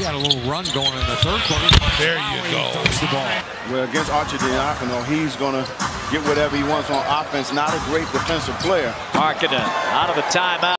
he had a little run going in the third quarter. There you go. the ball. Well, against Arcidiacono, he's going to get whatever he wants on offense. Not a great defensive player. Markkanen out of the timeout.